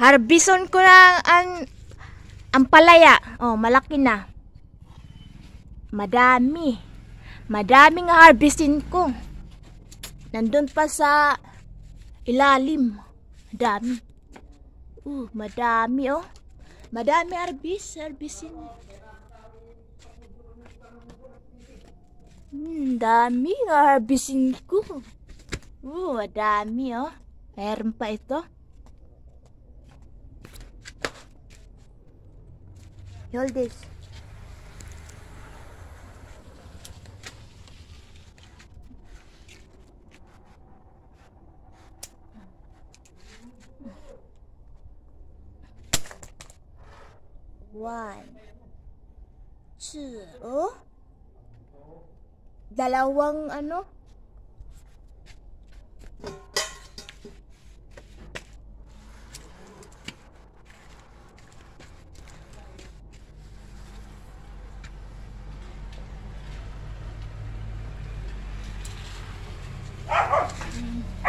Harbison ko na ang, ang palaya. Oh, malaki na. Madami. Madami nga harvestin ko. Nandun pa sa ilalim. Madami. Uh, madami oh. Madami arbis, harvestin. Hmm, dami harvestin ko. Uh, madami oh. Meron pa ito. Hold this. One. Two. Oh? Dalawang ano? Mm-hmm.